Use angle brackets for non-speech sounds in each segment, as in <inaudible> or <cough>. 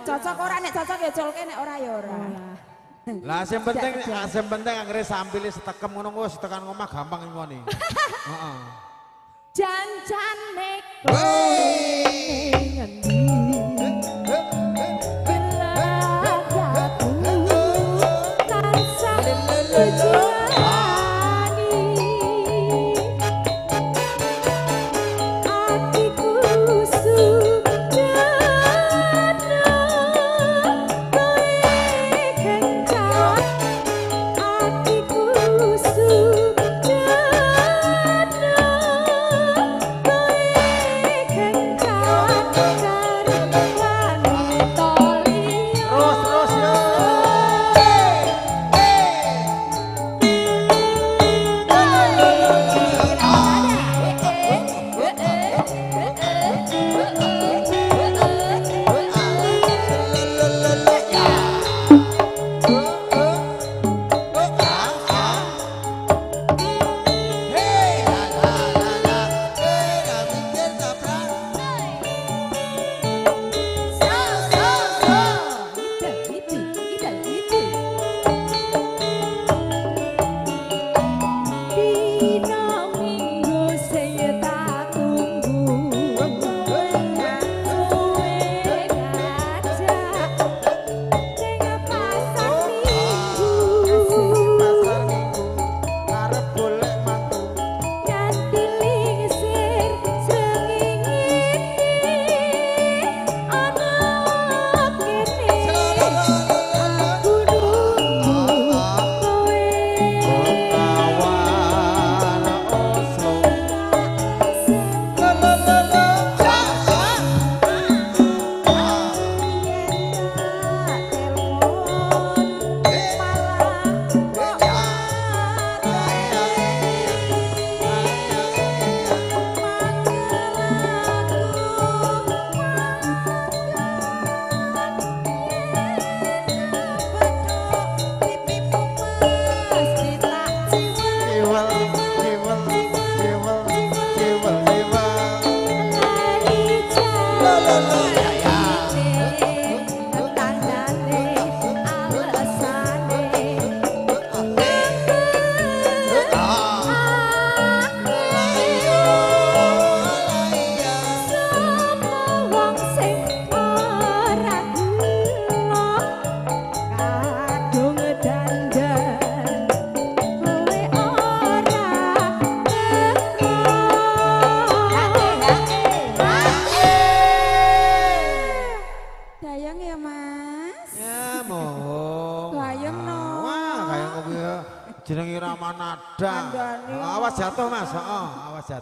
Cocok ora nek cocok ya culke nek ora ya ora. Lah sing penting sing penting anggere sampile setekem ngono wis tekan omah gampang ngoni. Heeh. Janjane ngendi? Gelagaku tansah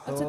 awas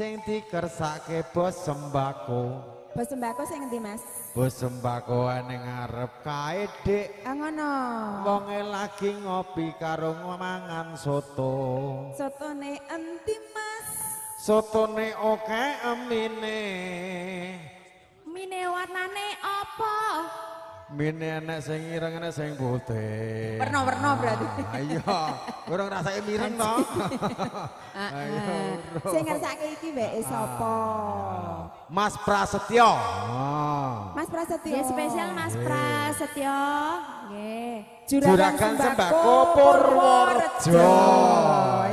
sing dikersake bos sembako? Bos sembako sing ngendi, Mas? Bos sembako ning ngarep kae Dik. Ah ngono. Wonge lagi ngopi karo mangan soto. Sotone endi, Mas? Sotone oke emine. Mine warnane apa? Mine enek sing ireng enek sing putih. Werna-werna berarti. Ayo, ora ngrasake mireng to. Ayo. bro. Sing ngersake iki weke sapa? Mas Prasetyo. Ah. Mas Prasetyo. Ya spesial Mas Prasetyo. Nggih. Juragan Sembako Purworejo.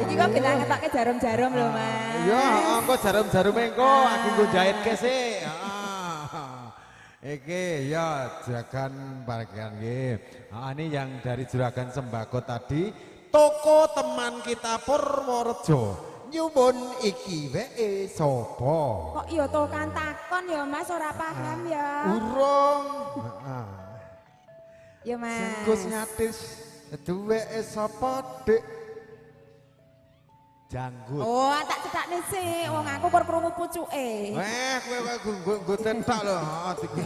Iki kok kita ngetokke jarum-jarum lho, Mas. Ya, engko jarum-jarum engko aku nggo jahitke sik. Iki ya juragan bagian nggih. Ah, ini yang dari juragan sembako tadi toko teman kita Purworejo. Nyuwun iki wae sapa? Kok ya to kan takon ya Mas ora paham ya. Urung. Heeh. Ya Mas. Singkus nyatis duweke sapa, Dik? Janggut. Oh, tak cedakne sih. Wong aku kur krungu pucuke. Eh, kowe kowe nggo nggo tentak lho. <laughs> Heeh, iki.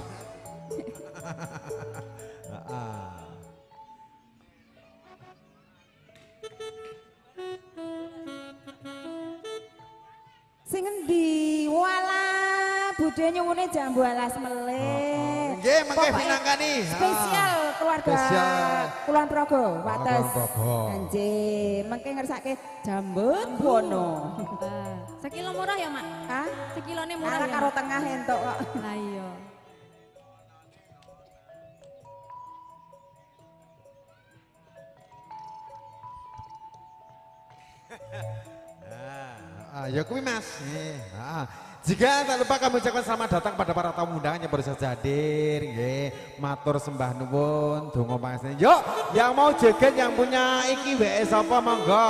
Heeh. Sing endi? Wala, budhe nyuwune jambu alas melih. Nggih, mengke Pokoknya pinangkani. Spesial keluarga Spesial. Kulon Progo, Wates. Anjir, mengke ngersake jambut bono. Ah, Sekilo murah ya, Mak? Hah? Sekilone murah Ala ya. karo tengah entuk kok. Lah iya. <laughs> Ah, ya kuwi Mas. Nggih. Ah. Jika tak lupa kami ucapkan selamat datang pada para tamu undangan yang baru saja hadir. Nggih, matur sembah nuwun, donga pangasten. Yuk, yang mau joget yang punya iki wae sapa monggo.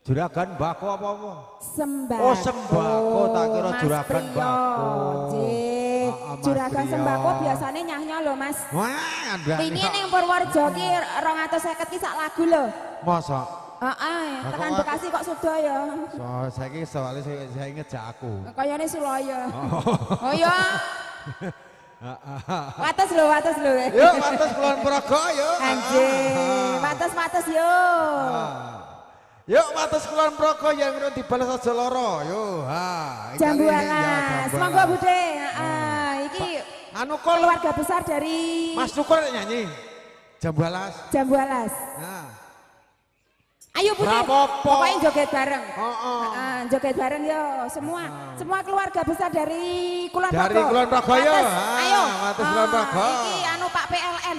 Juragan bako apa-apa? Sembako. Oh, sembako, tak kira Mas juragan Priyo, bako. Ah, ah, Juragan Priyo. sembako biasanya nyahnya lho Mas. Wah. Ini ning Purworejo ki 250 ki sak lagu lho. Masa? Heeh, Lah, tekan Bekasi kok sudah ya. So, saiki soalnya saya, saya ngejak aku. Kayane Suraya. Oh ya. <laughs> Wates lho, wates lho. Yuk, wates kulon Progo, yuk. Anjing, wates-wates yo. Ah. Yuk, wates kulon Progo yang urung dibalas aja loro. Yuk, ha. Jambu ya, alas. alas. Bude. Heeh, iki Anu kol, keluarga besar dari Mas Tukur nyanyi. Jambu alas. Jambu Alas. Nah. Ayo Bude. Pokoknya joget bareng. Oh, oh. Heeh, joget bareng yo semua. Semua keluarga besar dari Kulon Dari Progo. Kulon Progo, yo. Ah, Ayo. Ah, Kulon Progo. Iki anu Pak PLN.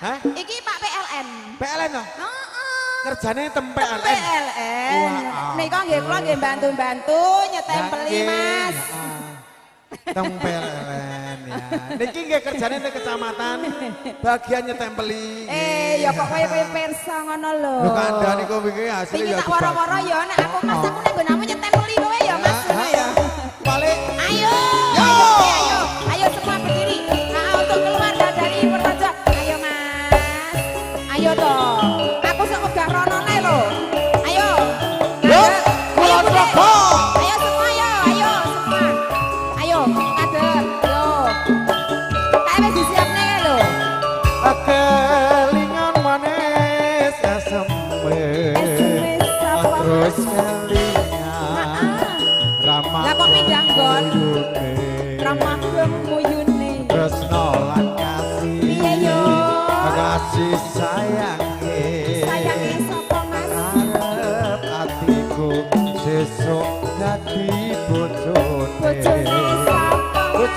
Hah? iki Pak PLN. PLN. Heeh. Kerjane tempe PLN. PLN. Wah. Nika nggih kula nggih bantu-bantu nyetempeli Mas. Teng PLN ya. Niki nggih kerjane ning kecamatan bagian nyetempeli. Eh, ya kok kaya kaya <laughs> persa ngono lho. Lho kandhane kok iki hasilnya Iki ya tak woro-woro ya nek aku Mas aku nek nggonamu nyetempeli kowe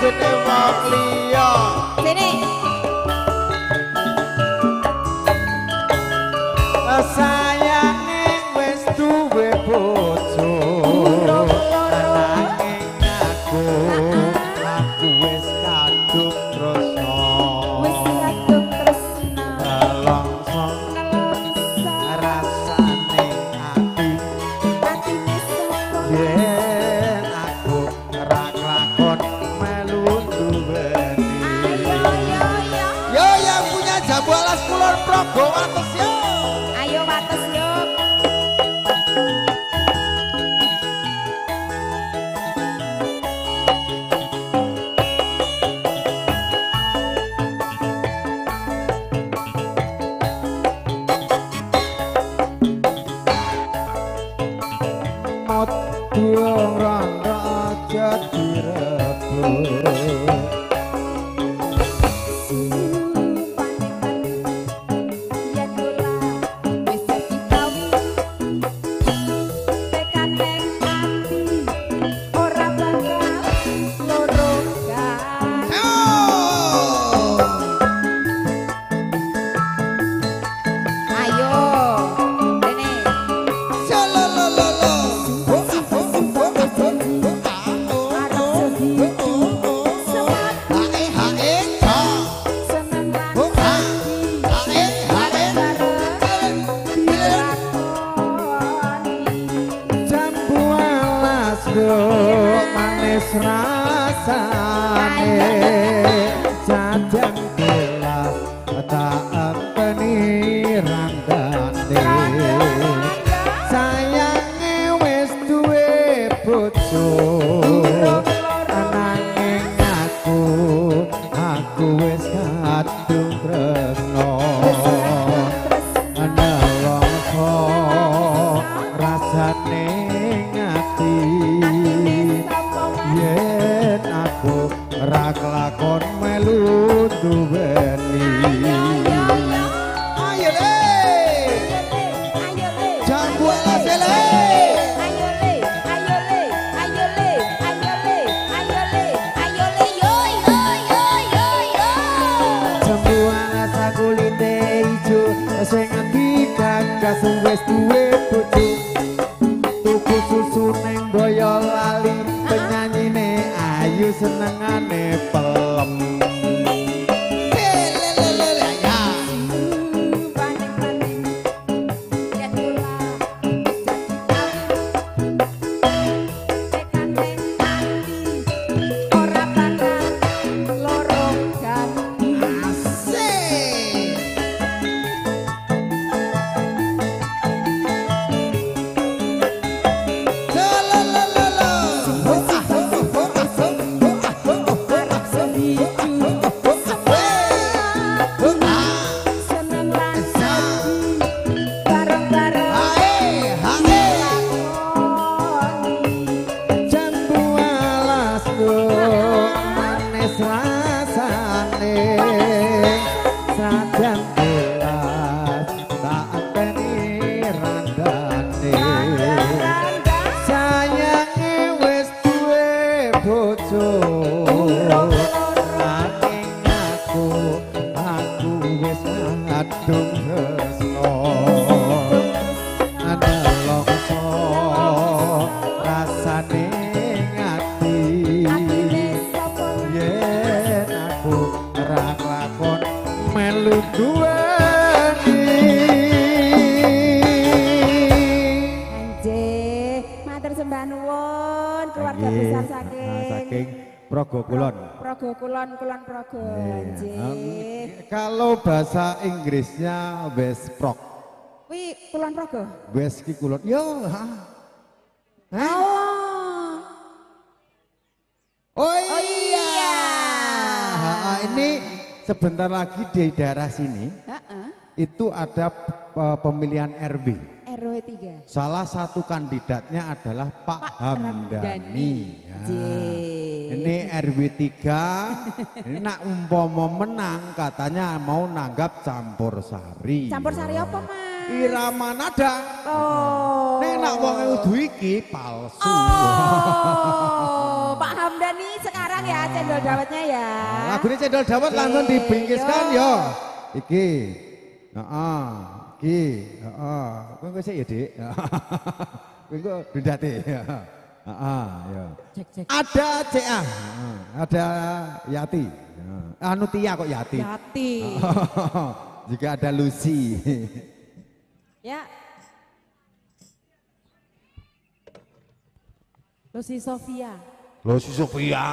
Bojone wong liya. West ki Kulon yo ha Hah? Oh. Oh Oh iya. iya. Ha, ha, ini sebentar lagi di daerah sini Heeh. itu ada eh, pemilihan RW. RW 3. Salah satu kandidatnya adalah Pak, Hamdani. Ya. Ini RW 3. ini <laughs> nak umpomo menang katanya mau nanggap campur sari. Campur sari apa, Mas? Irama nada. Oh. Nek nak wong udu iki palsu. Oh, Pak Hamdani sekarang ya cendol dawetnya ya. Lagu ini cendol dawet langsung Oke, dibingkiskan yo. Iki. Heeh. Iki. Heeh. Kowe sik ya, Dik? <laughs> Kowe kok dudate. <laughs> Heeh, yo. Cek cek. Ada CA. Heeh. Ada Yati. Anu Tia kok Yati. Yati. <laughs> Juga ada Lucy. Ya. Lucy Sofia. Lucy Sofia.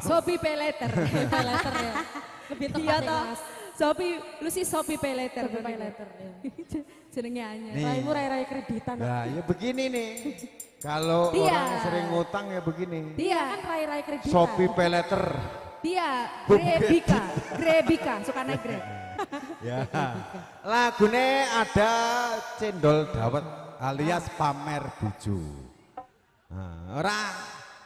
Sophie Peleter. <laughs> Peleter ya. Lebih tepat Iya ya, toh. Sophie, Lucy Sophie Peleter. Sophie Peleter. Ya. <laughs> Jenenge anyar. Nih. Raimu rai-rai kreditan. Nah, ya begini nih. Kalau orang sering ngutang ya begini. Dia, Kan rai-rai kreditan. Sophie Peleter. dia, Grebika, Grebika, suka naik Grab. Ya. Lagune ada cendol dawet alias pamer buju. Nah, ora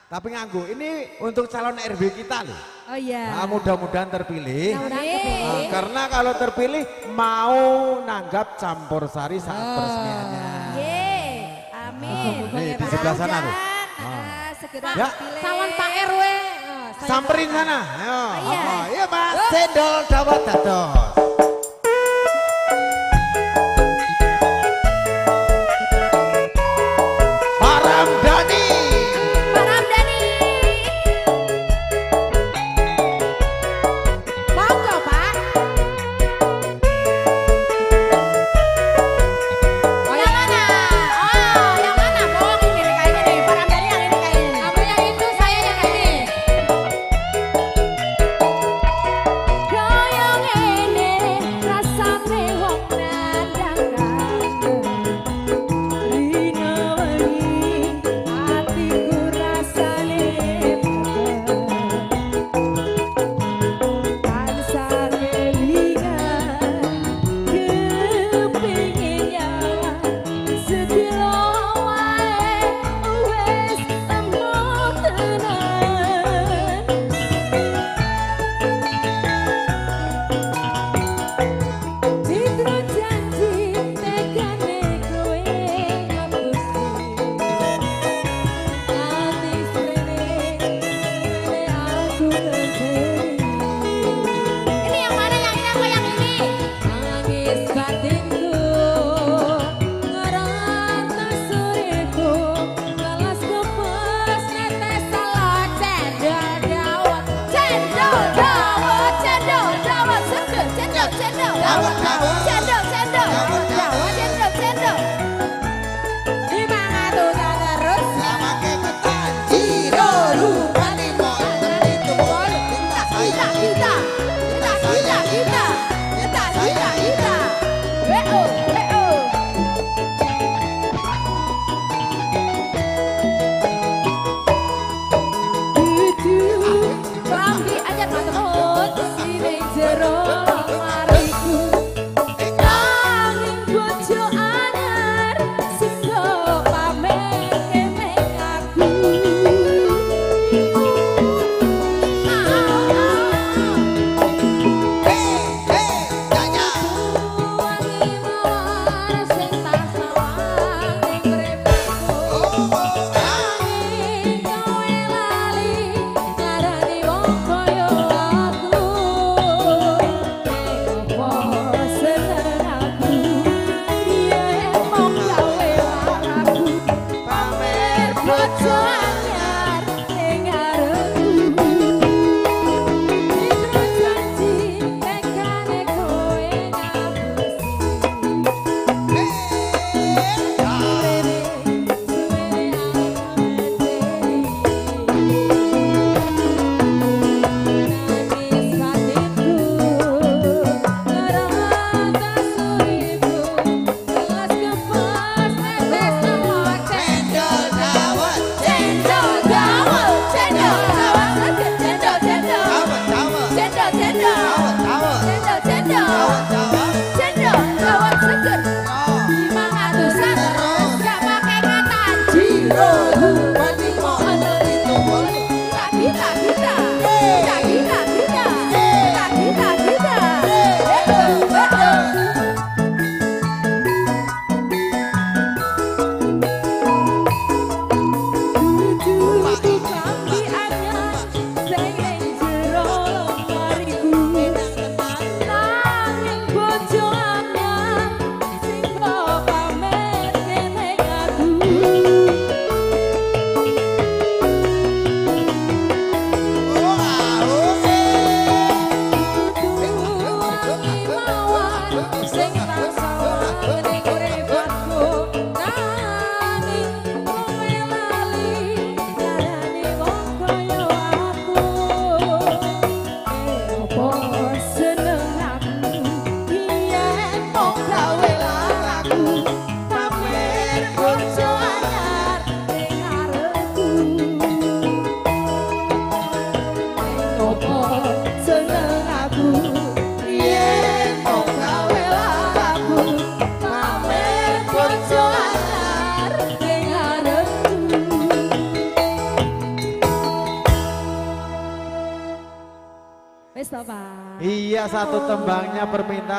tapi nganggu. Ini untuk calon RW kita loh. Oh iya. Nah, mudah-mudahan terpilih. Nah, karena kalau terpilih mau nanggap campur sari saat peresmiannya. Yeay, amin. Nih, di sebelah sana tuh. Ah, segera Ya. Calon Pak RW. Samperin sana. Ayo. iya. Iya, Mas. Cendol dawet dados.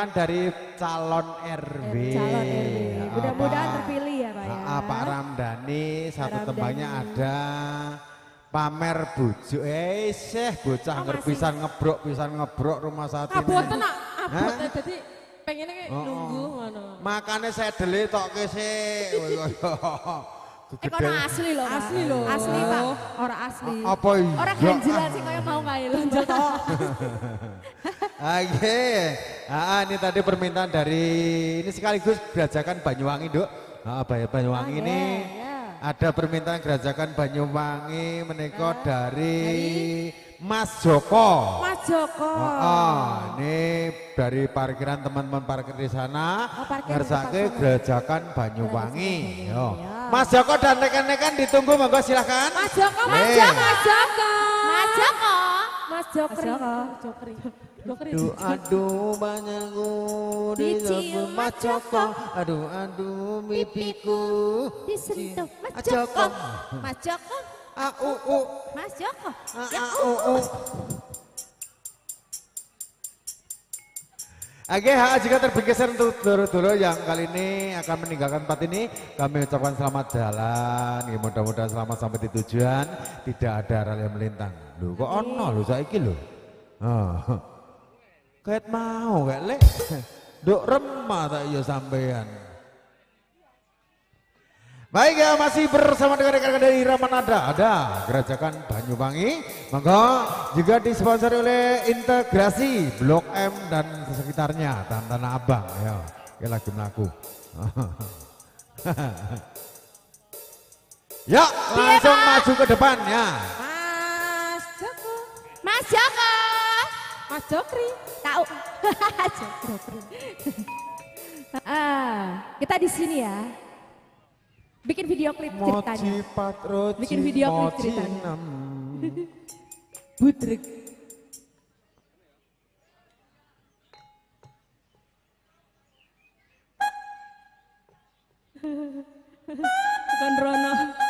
Permintaan dari calon RW. Calon RW. Mudah-mudahan Apa- terpilih ya, Pak ya. Ah, Pak Ramdhani satu Ramdhani. tembangnya ada pamer bujuk eh seh bocah Oh, ngger masih. pisan ngebrok pisan ngebrok rumah saat ini. Abot nak, abot jadi pengennya kayak Oh, nunggu oh. ngono. Makanya saya deli tok ke Eh kono asli loh. Asli loh. Asli, Pak. Ora asli. Apa iya? Orang ganjilan sih kayak mau kayak lo. Oke, ah, ini tadi permintaan dari ini sekaligus gerajakan Banyuwangi, Dok. Ah, Banyuwangi Ah, ini ya, ya. ada permintaan gerajakan Banyuwangi menikah dari Mas Joko. Mas Joko. Oh, oh, ini dari parkiran teman-teman parkir di sana, Oh, ngersake tempat gerajakan Banyuwangi. Yo. ya. Mas Joko dan rekan-rekan ditunggu, monggo silahkan. Mas Joko, Mas Eh. Joko, Mas Joko. Mas Joko. Mas Jokri. Jokri. Jokri. Aduh, aduh banyakku Dicium Mas Joko. Aduh, aduh mimpiku. Disentuh Mas Joko. Mas Joko. Ah, uh, uh. Mas Joko. Ya, ah, uh, uh. Oke, ha, jika terbergeser untuk dulu-dulu yang kali ini akan meninggalkan tempat ini, kami ucapkan selamat jalan. Ya, mudah-mudahan selamat sampai di tujuan, tidak ada hal yang melintang. Loh, kok ono lho saiki lho. Oh. Kayak mau kayak lek. Duk remah tak iya sampean. Baik ya masih bersama dengan rekan-rekan dari Ramanada ada Gerajakan Banyuwangi Monggo juga disponsori oleh Integrasi Blok M dan sekitarnya Tanah Abang ya Oke lagi melaku <laughs> Ya langsung maju ke depan ya Mas Joko. Mas Joko. Mas Jokri. Tahu. <laughs> Jokri. <laughs> ah, kita di sini ya. Bikin video klip ceritanya. Patroci Bikin video klip ceritanya. nem. <laughs> Budrek. <laughs> Bukan Rono.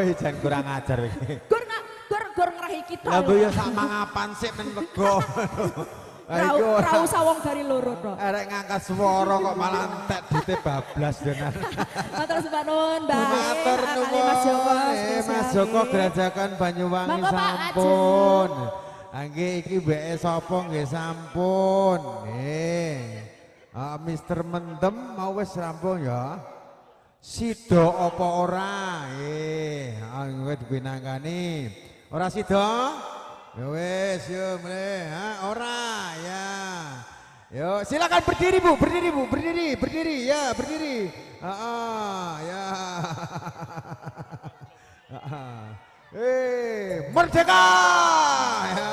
Kowe jan kurang ajar iki. Gur nga, gur gur ngerahi kita. Lah bu ya sak mangapan sik men lega. <laughs> Iku ora. sawong dari loro to. Arek ngangkat swara kok malah entek dite bablas denan. Matur nuwun Mbak. Matur nuwun. Mas Joko, Eh, Mas. Joko Gerajakan Banyuwangi sampun. Angge iki mbeke sapa nggih sampun. Nggih. Ah, Mister Mendem mau wis rampung ya. Sido apa ora? Eh, kowe dipinangkani. Ora sida? Ya wis, yo mulai. Ha, ora ya. Yo, silakan berdiri Bu, berdiri Bu, berdiri, berdiri ya, berdiri. Heeh, ya. Eh, merdeka! Ya.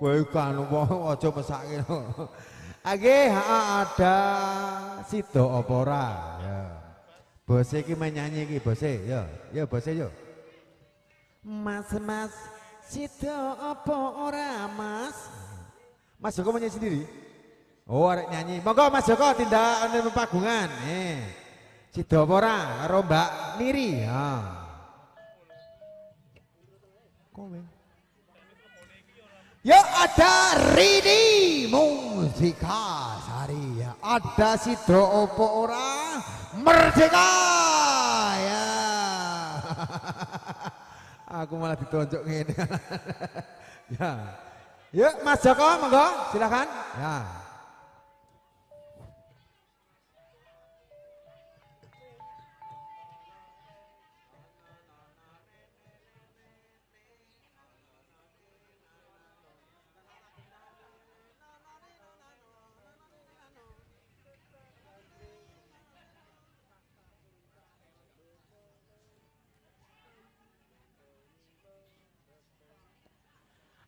Kowe kan wong aja mesake. Oke, ada sido apa ora? Ya. Bose iki menyanyi iki bose, ya. Ya bose yo. Mas Mas sido apa ora Mas? Mas Joko menyanyi sendiri? Oh, arek nyanyi. Monggo Mas Joko tindak anu pagungan. Eh. Sido apa ora karo Mbak Niri? Ha. Ya ada Rini Musika Sari ya. Ada Sido opo ora Merdeka ya. <laughs> Aku malah ditonjok ngene. <laughs> ya. Yuk Mas Joko monggo silakan. Ya.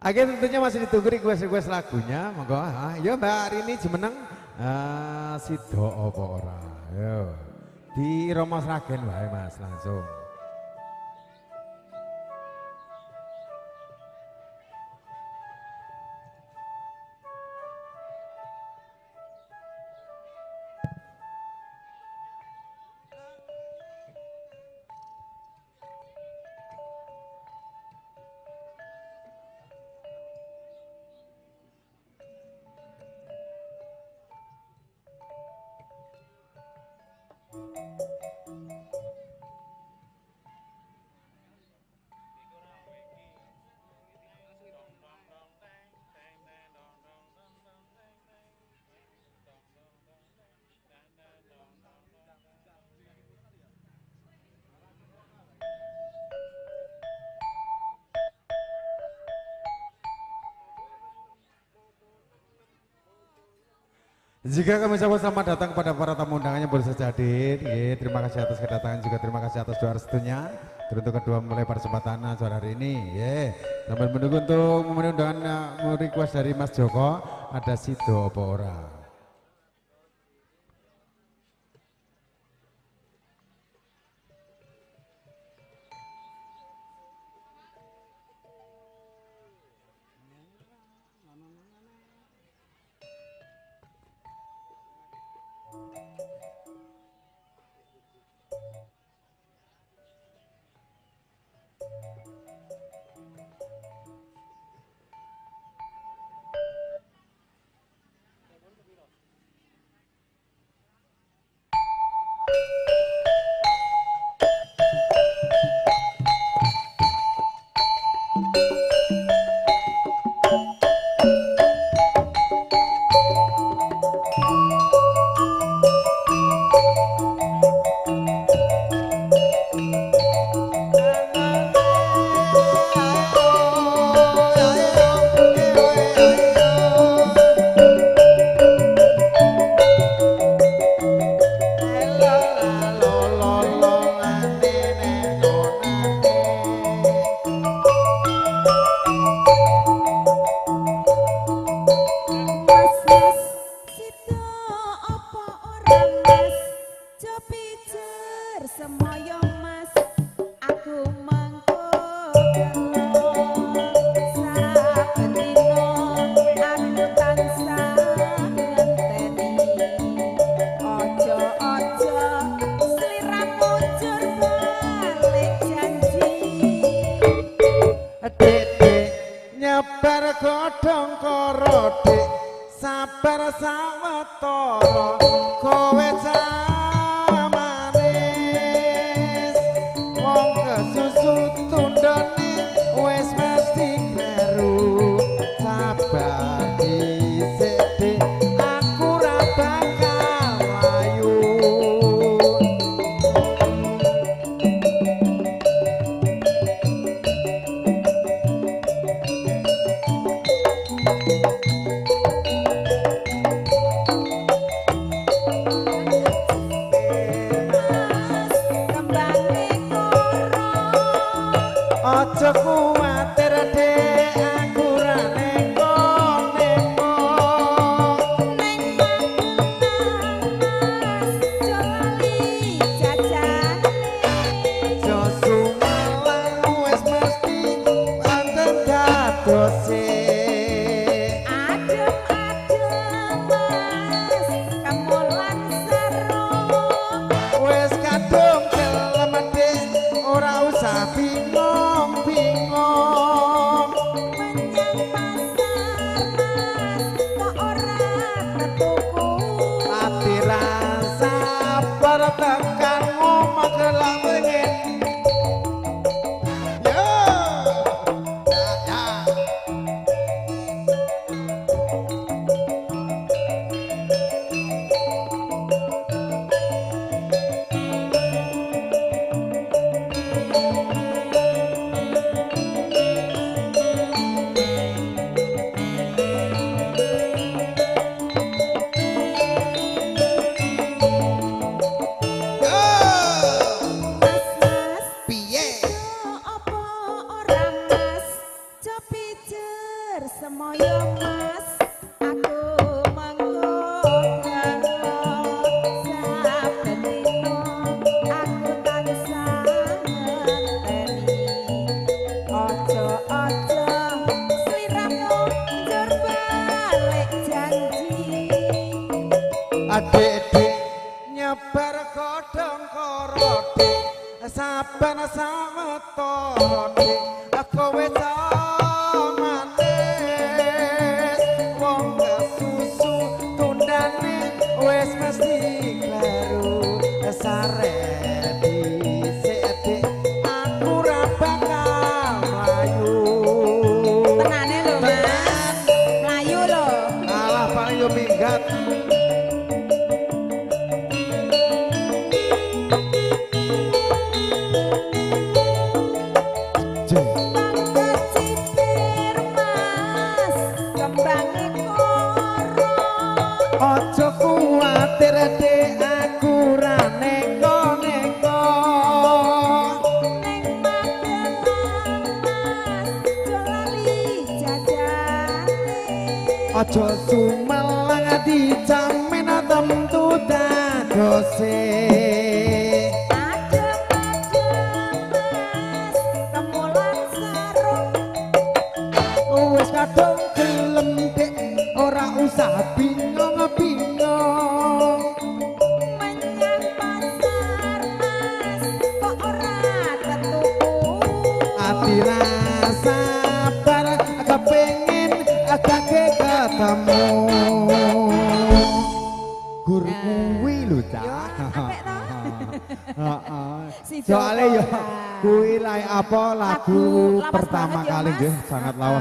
Akhirnya tentunya masih ditunggu request-request lagunya, monggo. Ah, yo Mbak Rini jemeneng ah, Sido apa ora. Yo. Di Romo Sragen wae Mas langsung. Jika kami ucapkan selamat datang kepada para tamu undangannya baru saja hadir. Ye, terima kasih atas kedatangan juga terima kasih atas doa restunya. Teruntuk kedua mulai persempatan sore hari ini. Ye, sambil menunggu untuk memenuhi undangan uh, request dari Mas Joko ada Sido apa ora.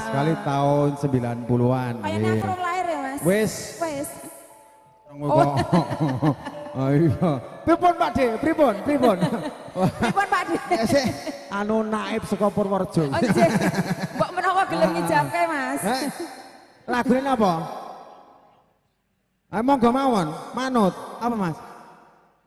Sekali tahun 90-an. Kayak nggih. nyafrung lahir ya mas Wis. Wis Oh. <laughs> iya. Pripun Pak De? Pripun? Pripun? Pripun Pak De? Ya sih, anu naib saka Purworejo. Oh nggih. <laughs> Mbok menawa gelem ngijabke mas Eh, Lagune apa? Eh monggo mawon, manut. Apa Mas?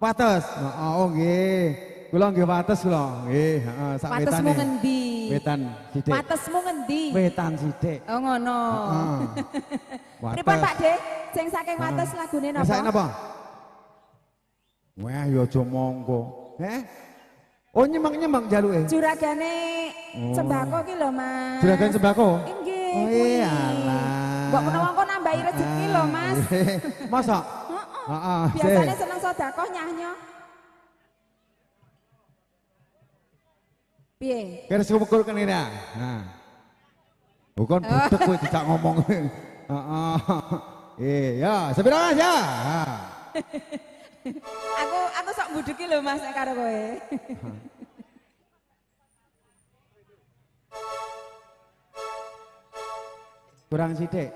Wates. Oh, oh nggih. Kula nggih wates kula. Nggih, heeh, sak wetane. ngendi? Wetan sithik. Patesmu ngendi? Wetan sithik. Oh ngono. Heeh. Pripun Pak De? Sing saking wates lagune napa? Masakin apa? Wah, yo aja monggo. Eh? Oh, nyemang-nyemang jaluke. Juragane Oh. sembako ki lho Mas. Juragan sembako? Inggih. Oh kuwi. iyalah. Mbok menawa engko nambahi rezeki lho Mas. <laughs> Masa? Heeh. Biasanya seneng sedekah nyahnyo. Piye? Kira sing mukul kene ini. Nah. Bukan butek kowe tidak ngomong. <laughs> Heeh. Eh, ya, sepira Mas ya. <laughs> aku aku sok buduki lho Mas karo kowe. <laughs> Kurang sithik.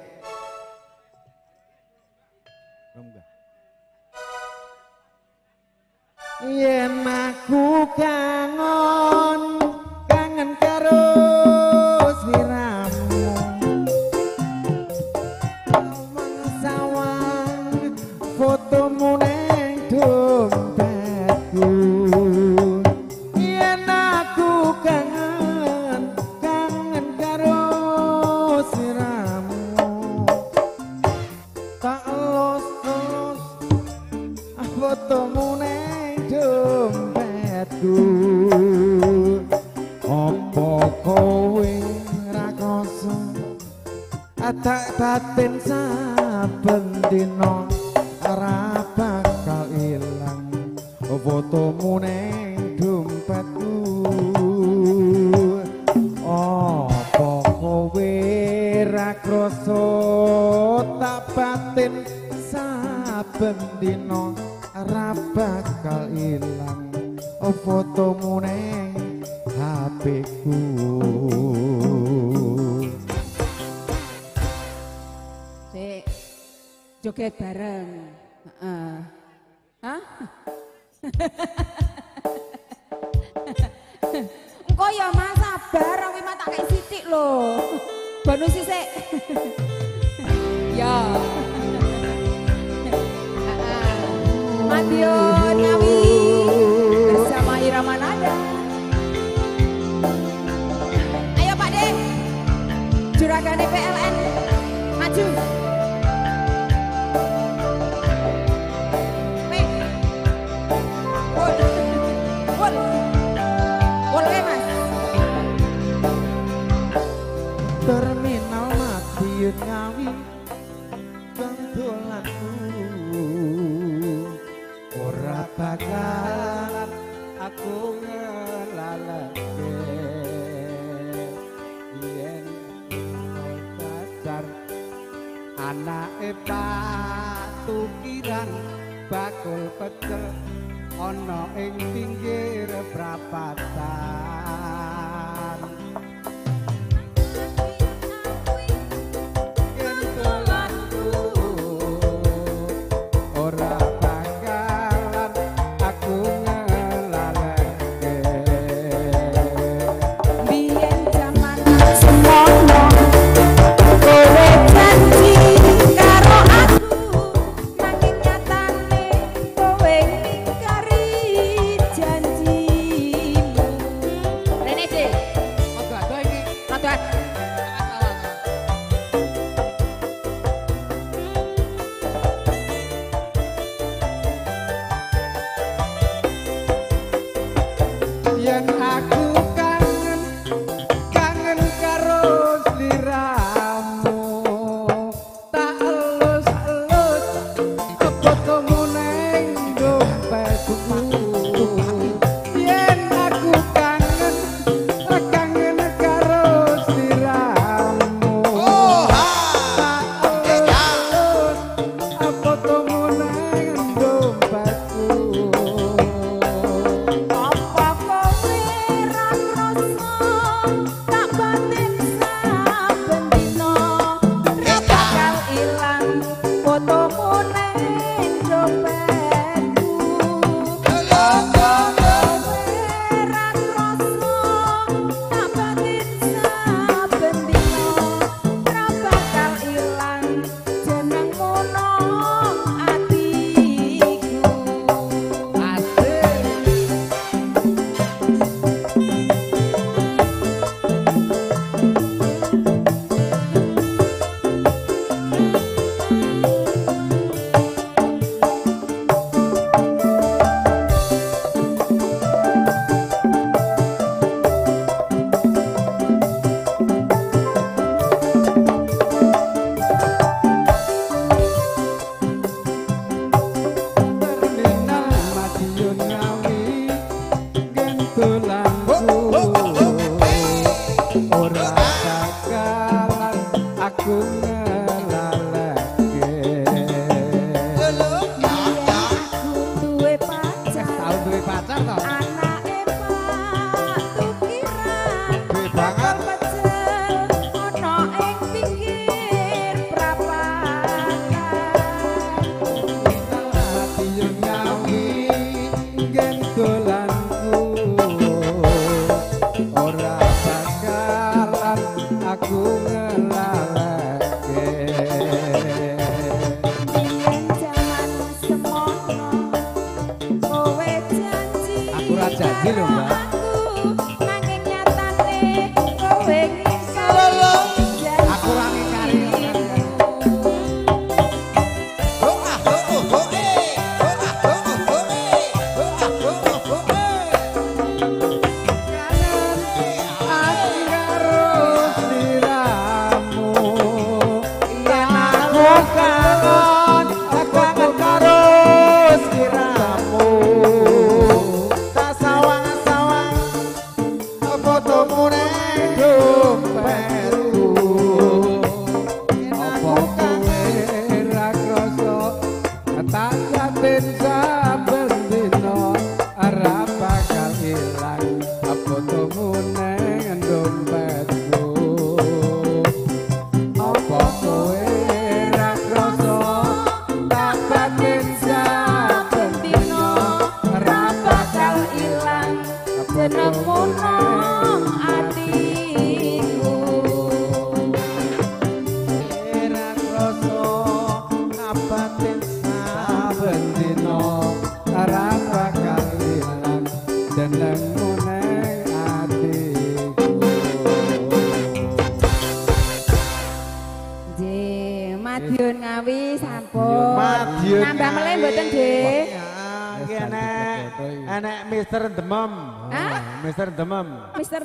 できるんだ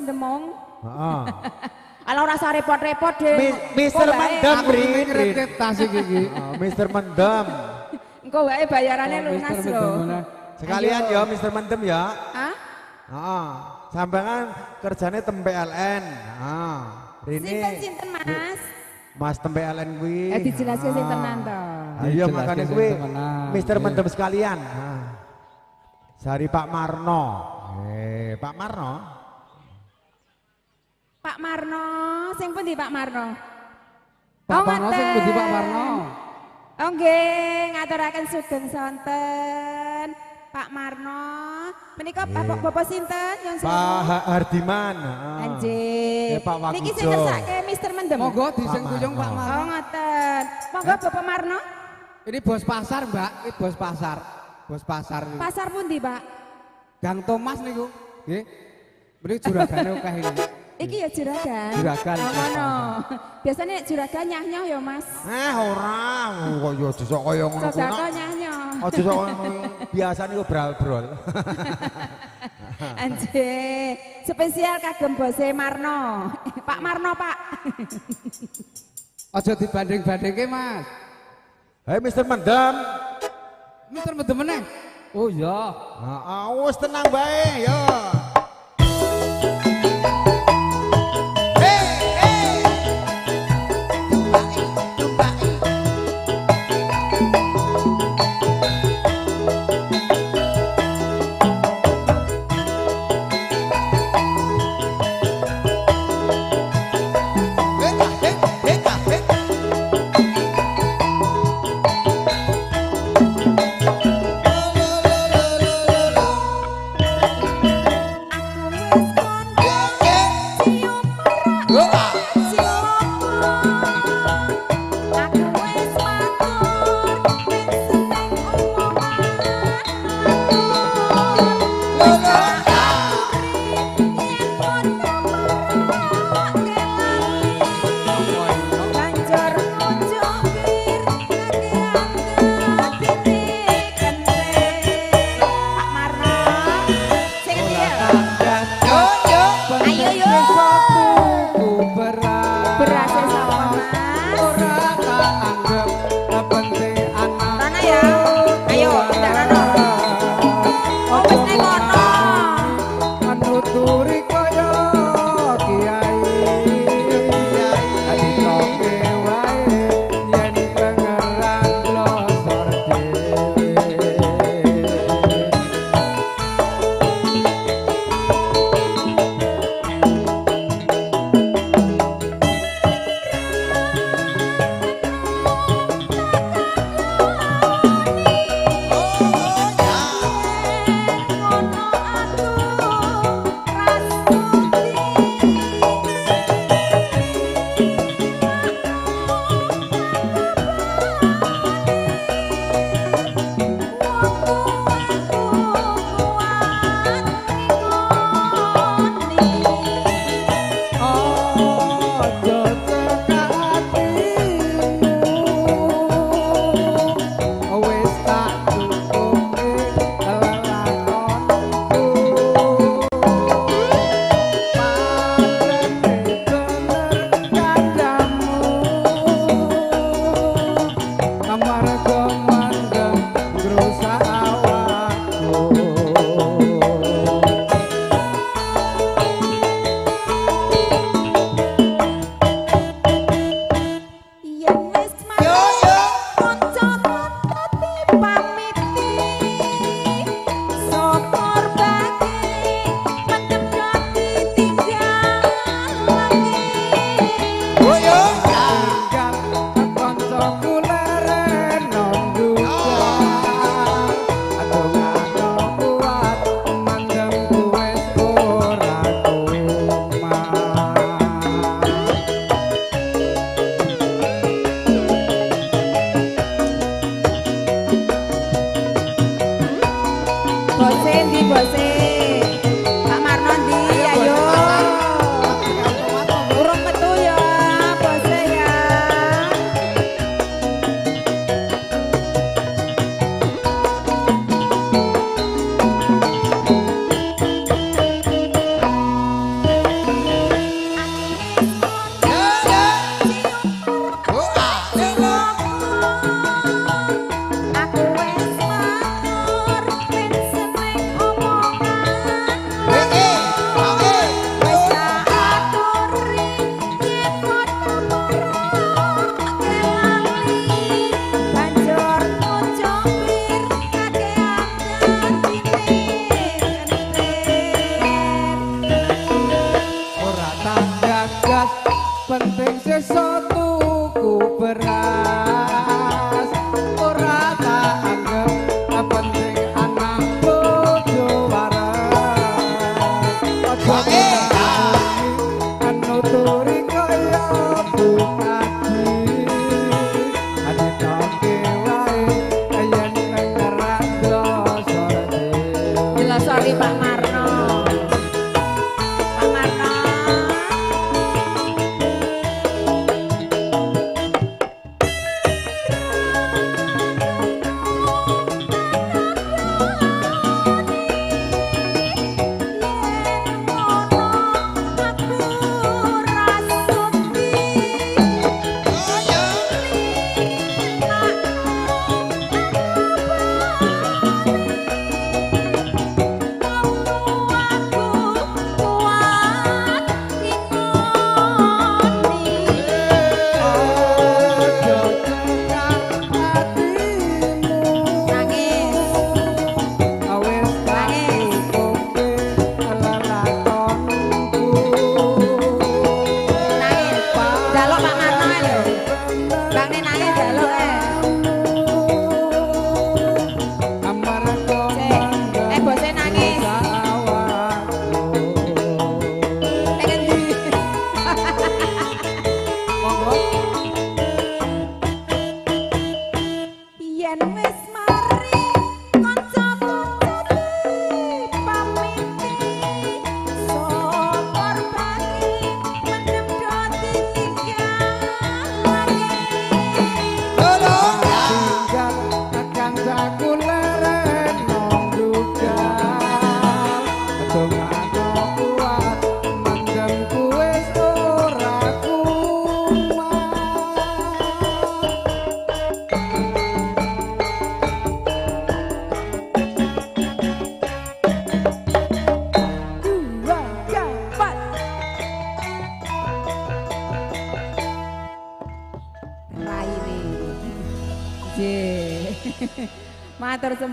Demong. Heeh. <laughs> Ala ora usah repot-repot. Mi- Mister Mendem rekit tas iki iki. Oh, <laughs> Mister Mendem. Engko wae bayarannya lunas lho. Sekalian Ayo. ya Mister Mendem ya. Hah? Heeh. Sampean kerjane tempe LN. Heeh. Rini Sinten-sinten, Mas? Mas tempe LN kuwi. Eh dijelaske Ah. sintenan to. Ayo Dijelaske makanya kuwi sintenan. Mister Iya. Mendem sekalian. Ah. Sari Pak Marno. Eh, Pak Marno. Pak Marno, sing pundi Pak Marno? Pak Oh, Parno sing pundi Pak Parno? Oh nggih, ngaturaken sugeng sonten. Pak Marno, menika Bapak Bapak sinten yang Pak Ha- Hardiman. heeh. Anjir. Eh, Pak Niki sing ngersake Mister Mendem. Monggo disengkuyung Pak Marno. Marno. Oh ngoten. Monggo Bapak Marno. Ini bos pasar, Mbak. Ini bos pasar. Bos pasar ini. Pasar pundi, Pak? Gang Thomas niku. Nggih. Mriki juragane akeh ini. Iki ya juragan. Juragan. Oh ngono. Biasanya juragan nyah-nyah ya, Mas. Eh ora, kok yo aja sok kaya ngono kuwi. Sodako nyah-nyah. Aja sok ngono. Biasane kok brol-brol. <laughs> Anjir, spesial kagem bose Marno. Pak Marno, Pak. Aja dibanding-bandingke, Mas. Hei Mister Mendem. Mister mendem meneh. Oh iya. Heeh, wis tenang bae yo.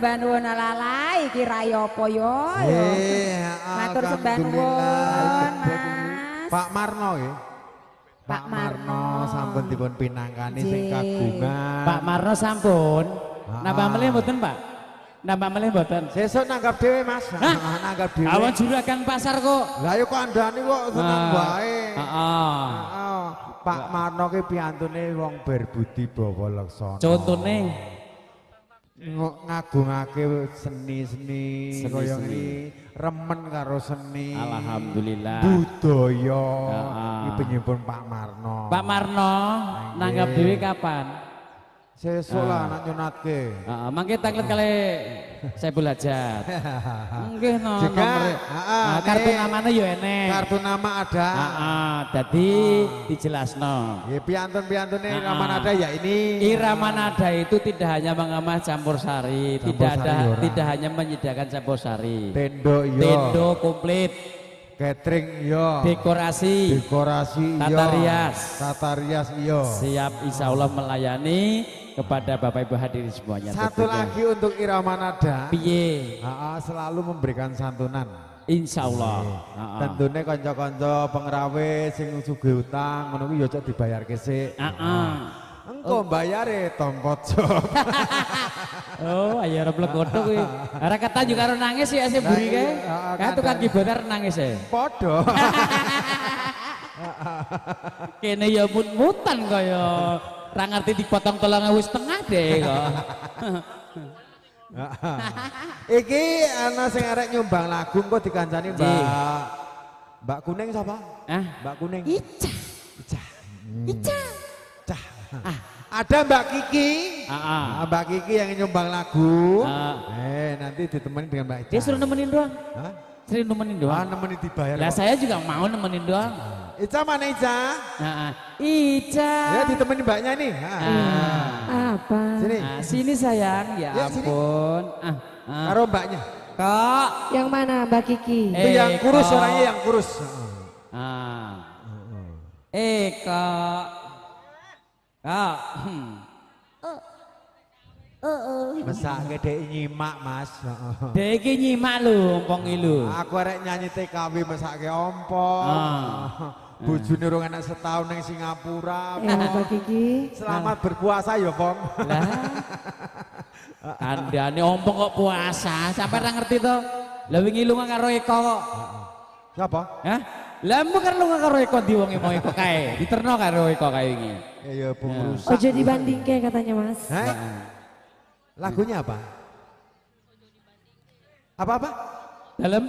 Sembah nuwun alalai iki rai apa yo yo Eh, Matur sembah nuwun Mas Pak Marno ya. Pak Marno. sampun dipun pinangkani sing Nggih. kagungan. Pak Marno sampun. Nambah melih mboten, Pak? Nambah melih mboten? Sesuk nanggap dhewe Mas. Hah? Ah, nanggap dhewe. Awan juragan pasar kok. Lah yo kandhane kok seneng Ah. wae. Heeh. Pak Marno ki piantune wong berbudi bawa laksana. Contone ngagungake seni-seni kaya ini remen karo seni. Alhamdulillah. budaya. Iki penyumpun Pak Marno. Pak Marno nanggap dhewe kapan? sesuk lah nak nyunatke. Heeh, mangke tanglet kali saya Hajat. <laughs> Nggih no Juga, nomor. ah, Nah, kartu namanya yo enek. kartu nama ada Heeh, dadi dijelasno. ya piantun-piantune Ah. Raman ada ya ini Irama nada itu tidak hanya mengemas campur sari, Campur tidak sari ada tidak hanya menyediakan campur sari. tendo yo Tendo komplit, catering yo dekorasi, dekorasi yo Tata rias. tata rias yo siap insya Allah melayani kepada Bapak Ibu hadirin semuanya. satu tentunya. lagi untuk Irama Nada Piye? Selalu memberikan santunan Insya Allah. Tentunya kanca-kanca pengrawe sing sugih utang ngono kuwi ya cok dibayarke sik. Heeh. Engko bayare tongkot job. <laughs> Oh, ayo arep legoto kuwi. Ora ketanju karo nangis ya sing buri kae. Kan tukang gibatar nangis e. Padha. <laughs> Kene ya mut-mutan kaya <laughs> ra ngerti dipotong tolong wis setengah deh kok. <laughs> Iki ana sing arek nyumbang lagu engko dikancani Mbak Mbak Kuning sapa? Ah, Mbak Kuning. Ica Icah. Ica Cah. Ada Mbak Kiki. Heeh. Ah, Mbak Kiki yang nyumbang lagu. Ah. Eh, nanti ditemani dengan Mbak Ica. dia suruh nemenin doang. Hah? Suruh nemenin Ah, doang. nemeni dibayar. Lah kok. saya juga mau nemenin doang. Ica mana Ica? Nah, Ica. Ya ditemani mbaknya nih. Ah. Ah. apa Sini. Nah, sini sayang, ya Ya, sini. ampun. Ah, ah. Karo mbaknya. Kok. yang mana Mbak Kiki Itu yang kurus Eko. orangnya yang kurus. Ah. Eh, kok. Kok. Hmm. Mesak gede nyimak mas. Dek iki nyimak lho, umpong iki lho. Aku arek nyanyi TKW mesake ompong. Ah. Bojone urung enak setahun ning Singapura. ya Kiki Selamat berpuasa ya, Pong. Lah. <laughs> Andane ompong kok puasa, sampai ra ngerti to. Lah wingi lunga karo Eko kok. Siapa? Hah? Lah mbok kan lunga karo Eko di wong mau Eko kae. Diterno karo Eko kae wingi. Ya ya Pong rusak. Ojo dibandingke katanya mas Hah? Lagunya apa? Apa apa? Dalam?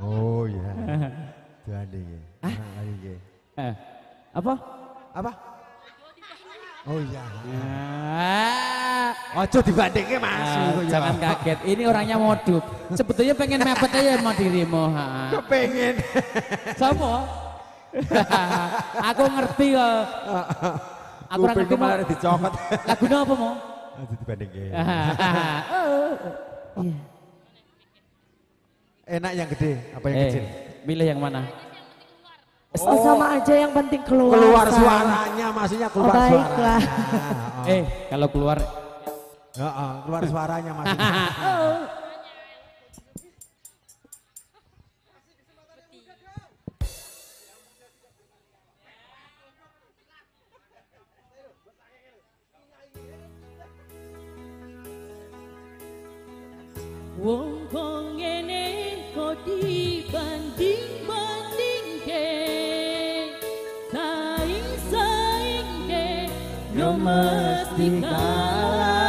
Oh iya. Jadi lagi iki. Eh, apa? Apa? Oh iya. Ah, Ojo dibandingke Mas. ah, Iku ya. jangan kaget. Ini orangnya modus. Sebetulnya pengen mepet aja sama dirimu. Kepengen. Sama? <laughs> Aku ngerti kok. Aku ora ngerti mau. malah dicokot. Lagune apa mau? Ojo dibandingke. <laughs> Iya. Enak yang gede apa yang Eh, kecil? milih yang mana? Oh, sama aja yang penting keluar. Keluar suaranya, maksudnya keluar Oh, baiklah. suaranya. <laughs> Eh, kalau keluar Heeh, keluar suaranya maksudnya. Wong kong ngene kok dibanding-bandingke You're musty God.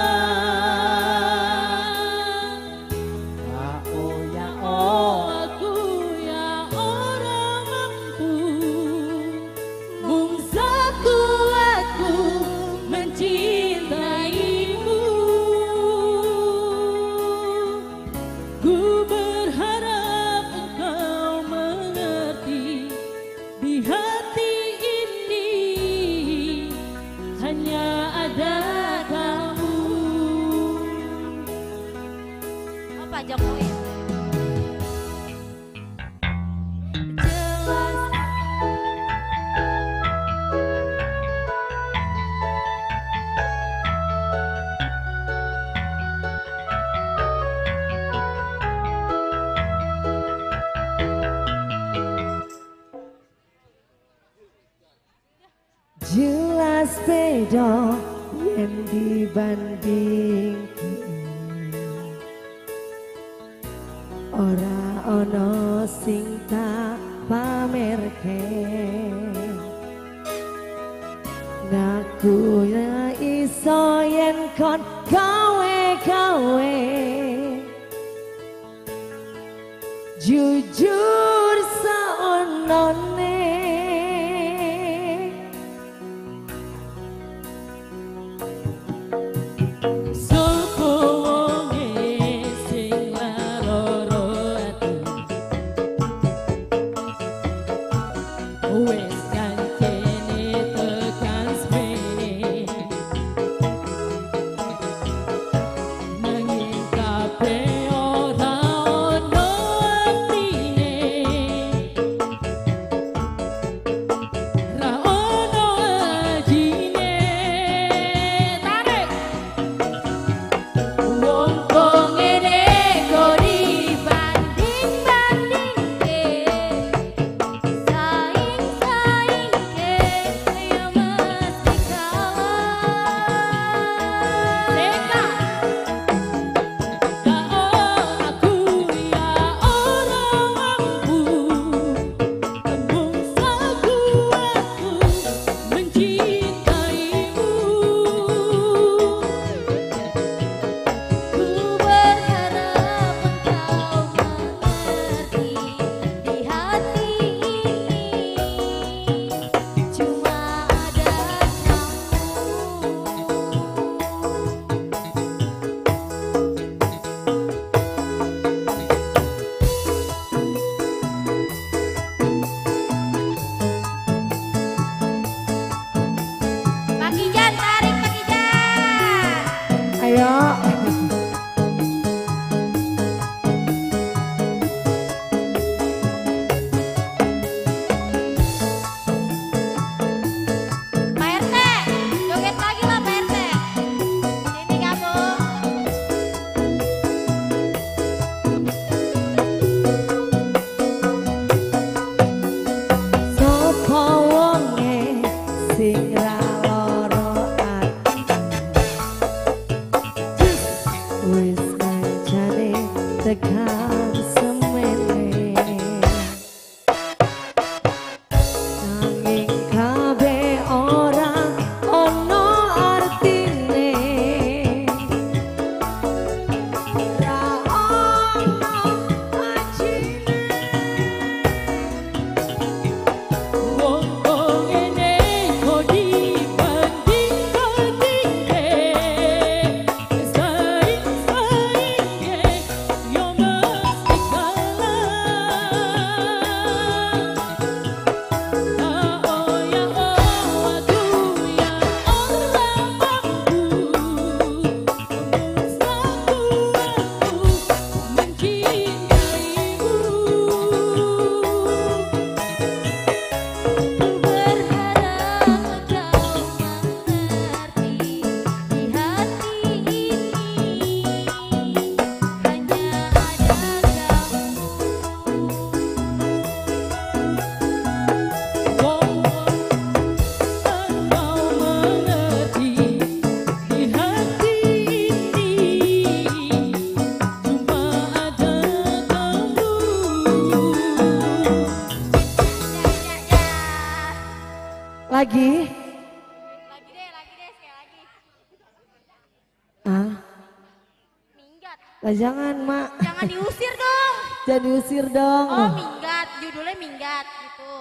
Jangan, Mak. Jangan diusir dong. <laughs> Jangan diusir dong. Oh, minggat. Judulnya minggat gitu.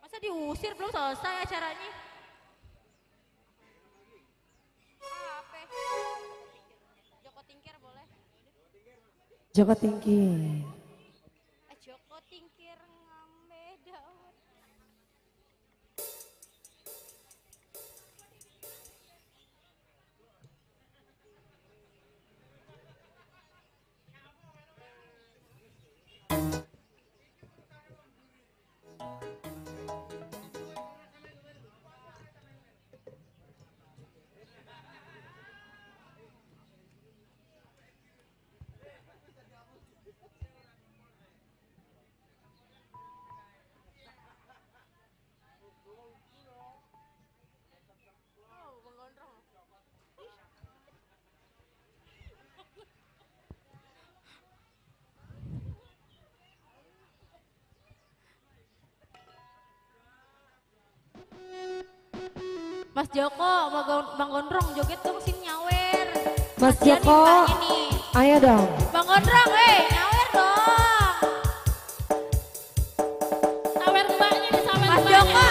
Masa diusir belum selesai acaranya? Apa? Joko Tingkir boleh? Joko Tinggi. Eh, Joko Tingkir ngambe Mas Joko, Bang Gon- Bang Gondrong joget dong sini nyawer. Mas nih Joko. Ayo dong. Bang Gondrong, eh nyawer dong. Sawer mbaknya nih, sawer Mas mbaknya. Joko,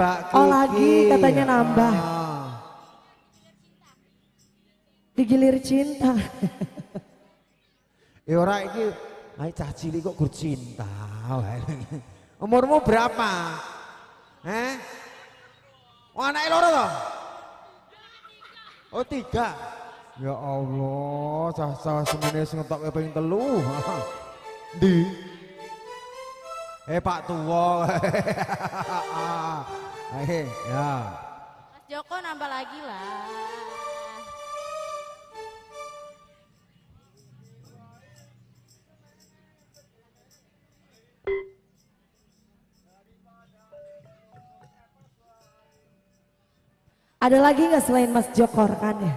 Mbak Kiki. Oh, lagi katanya nambah. Ah. Digilir cinta. <laughs> Ya ora iki ae cah cilik kok gur cinta. <laughs> Umurmu berapa? Eh? Oh anaknya loro toh? Oh tiga. Ya Allah, cah cah semene sing ngetok pengen telu. <laughs> Di. Eh Pak Tua. Ayo, <laughs> ya. Mas Joko nambah lagi lah. Ada lagi nggak selain Mas Joko rekannya?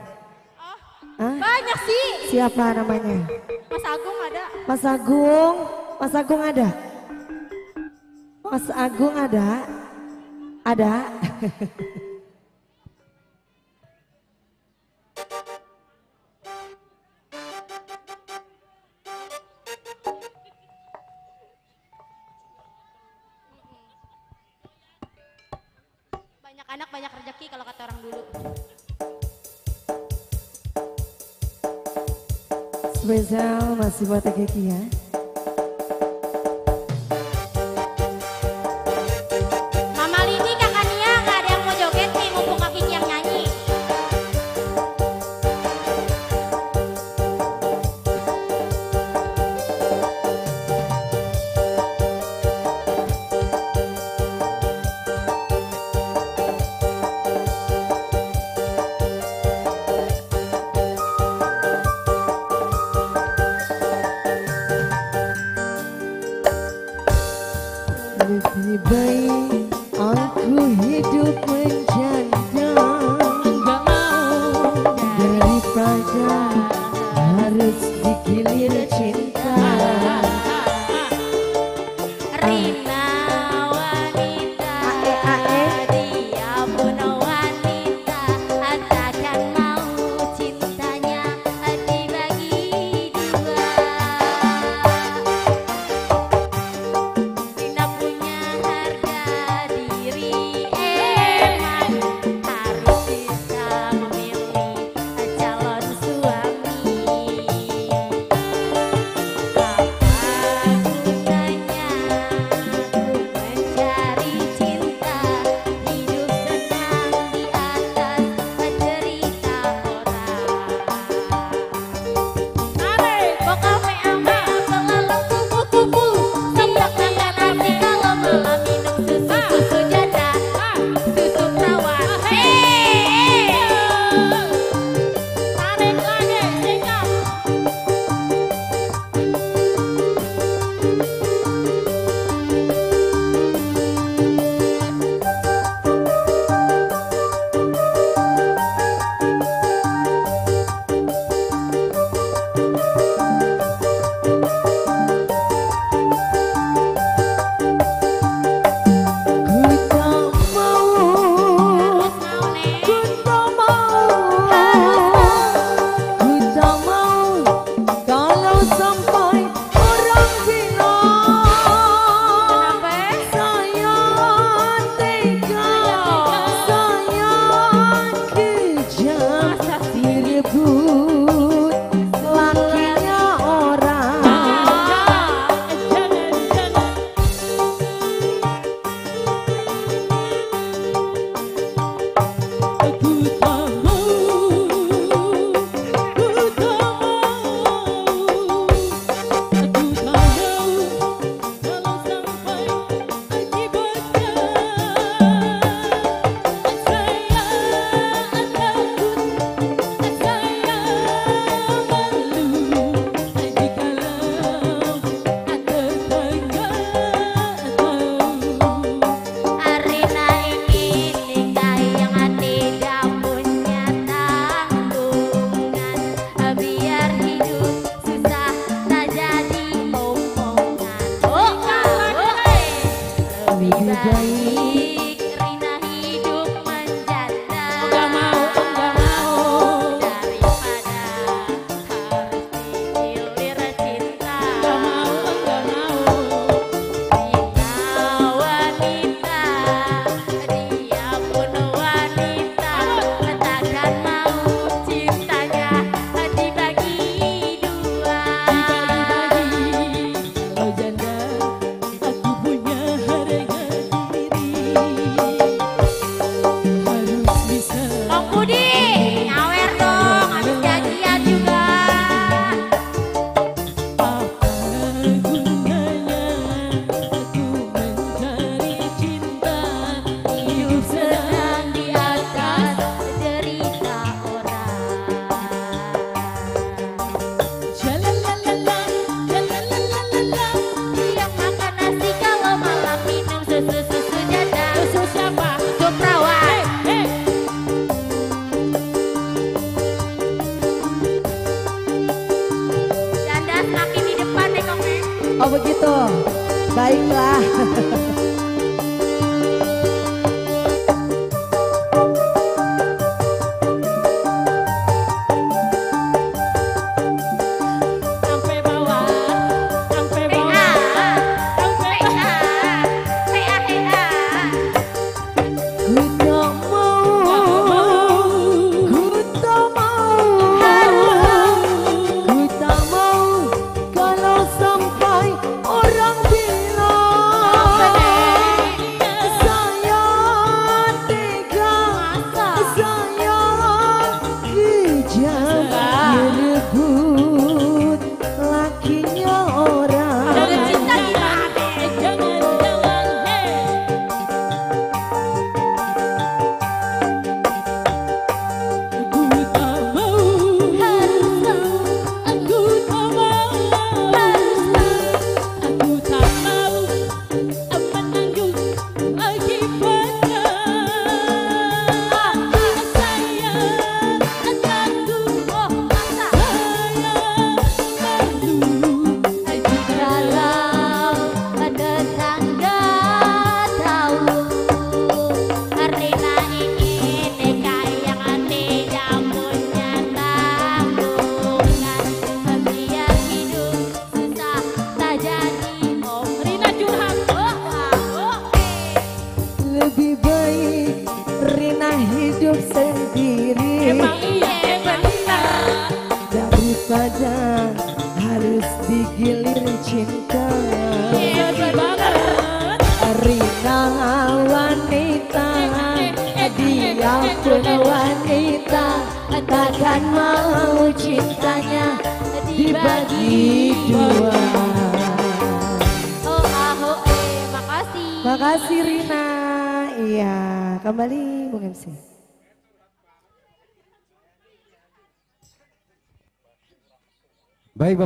Hah? Banyak sih. Siapa namanya? Mas Agung ada. Mas Agung, Mas Agung ada? Mas Agung ada? Ada? Banyak anak banyak rezeki kalau kata orang dulu. Spesial masih buat Kiki ya.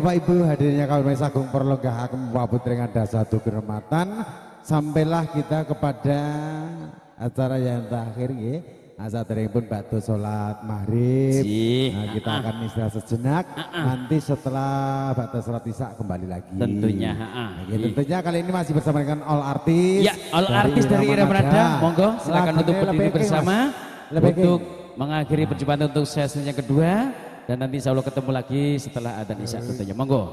Bapak Ibu hadirnya kawin Agung Perlenggah Agung Wabut dengan dasa satu kehormatan Sampailah kita kepada acara yang terakhir ya Asa pun batu sholat maghrib. Nah, Kita akan istirahat sejenak. Nanti setelah batu sholat isya kembali lagi. Tentunya. Nah, ya, Tentunya kali ini masih bersama dengan all artis. Ya, all artis dari Iramanada, monggo silakan untuk berdiri bersama. Lebih untuk mengakhiri perjumpaan untuk sesi yang kedua dan nanti insya Allah ketemu lagi setelah adzan isya tentunya. Monggo.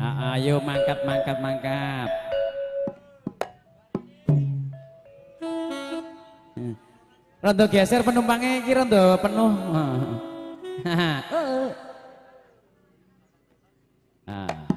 Ah, ayo mangkat, mangkat, mangkat. Hmm. Rondo geser penumpangnya iki rondo penuh. <laughs> Ah.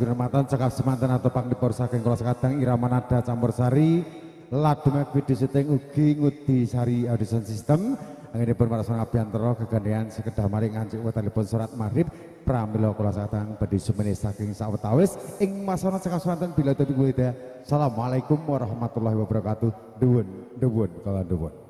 Kinematan Cekap Semantan atau Saking Irama Nada Campur Sari Video Syuting Ugi Sari Audition System. Angin kegandean sekedah surat Saking Sawetawis. Ing Cekap Semantan Bila Assalamualaikum warahmatullahi wabarakatuh. Duwun, duwun, kalau duwun